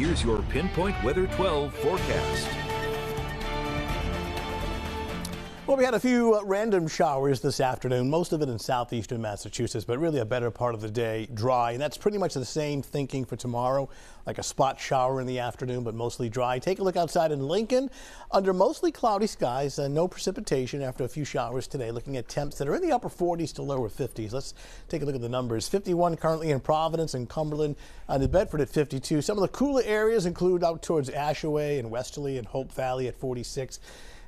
Here's your Pinpoint Weather 12 forecast. Well, we had a few uh, random showers this afternoon, most of it in southeastern Massachusetts, but really a better part of the day dry. And that's pretty much the same thinking for tomorrow, like a spot shower in the afternoon, but mostly dry. Take a look outside in Lincoln under mostly cloudy skies, uh, no precipitation after a few showers today, looking at temps that are in the upper 40s to lower 50s. Let's take a look at the numbers. 51 currently in Providence and Cumberland, uh, New Bedford at 52. Some of the cooler areas include out towards Ashaway and Westerly and Hope Valley at 46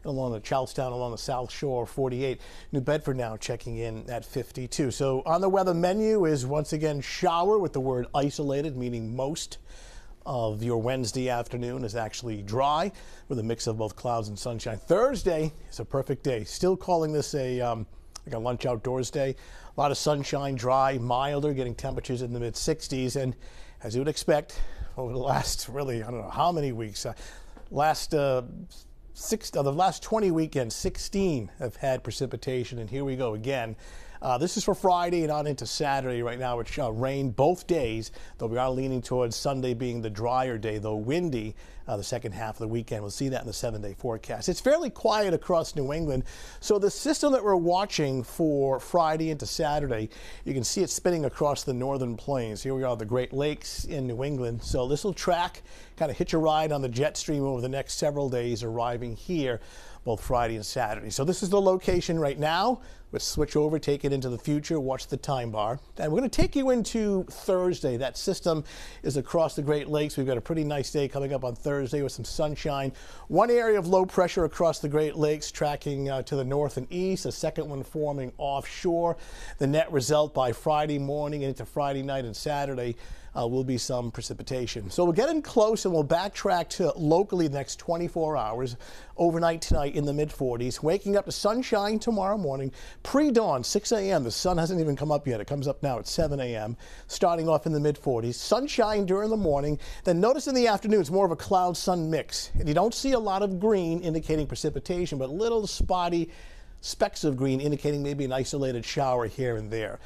along the Charlestown, along the South Shore, 48. New Bedford now checking in at 52. So on the weather menu is once again shower with the word isolated, meaning most of your Wednesday afternoon is actually dry with a mix of both clouds and sunshine. Thursday is a perfect day. Still calling this a um, like a lunch outdoors day. A lot of sunshine, dry, milder, getting temperatures in the mid 60s. And as you would expect, over the last really, I don't know how many weeks, uh, last uh, six of the last 20 weekends, 16 have had precipitation, and here we go again. Uh, this is for Friday and on into Saturday. Right now, it's uh, rain both days, though we are leaning towards Sunday being the drier day, though windy uh, the second half of the weekend. We'll see that in the seven day forecast. It's fairly quiet across New England. So, the system that we're watching for Friday into Saturday, you can see it spinning across the northern plains. Here we are, the Great Lakes in New England. So, this will track, kind of hitch a ride on the jet stream over the next several days, arriving here both Friday and Saturday. So this is the location right now. Let's switch over, take it into the future, watch the time bar. And we're going to take you into Thursday. That system is across the Great Lakes. We've got a pretty nice day coming up on Thursday with some sunshine. One area of low pressure across the Great Lakes tracking uh, to the north and east, a second one forming offshore. The net result by Friday morning into Friday night and Saturday uh, will be some precipitation. So we'll get in close and we'll backtrack to locally the next 24 hours. Overnight tonight in the mid 40s. Waking up to sunshine tomorrow morning. Pre dawn, 6 a.m. The sun hasn't even come up yet. It comes up now at 7 a.m. Starting off in the mid 40s. Sunshine during the morning. Then notice in the afternoon it's more of a cloud sun mix. And you don't see a lot of green indicating precipitation, but little spotty specks of green indicating maybe an isolated shower here and there.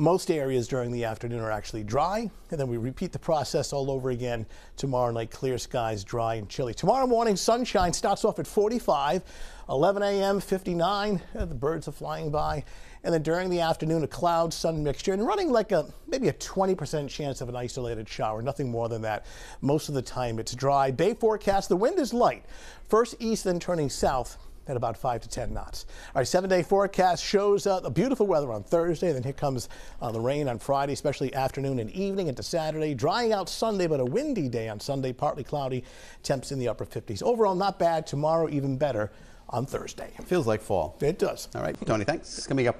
Most areas during the afternoon are actually dry, and then we repeat the process all over again tomorrow night. Clear skies, dry and chilly. Tomorrow morning, sunshine starts off at 45, 11 a.m., 59. Uh, the birds are flying by. And then during the afternoon, a cloud sun mixture and running like a maybe a 20% chance of an isolated shower, nothing more than that. Most of the time it's dry. Day forecast, the wind is light. First east, then turning south at about 5 to 10 knots. Our seven day forecast shows uh, the beautiful weather on Thursday. Then here comes uh, the rain on Friday, especially afternoon and evening into Saturday. Drying out Sunday, but a windy day on Sunday, partly cloudy. Temps in the upper 50s. Overall, not bad. Tomorrow, even better on Thursday. Feels like fall. It does. All right, Tony, thanks. Coming up next.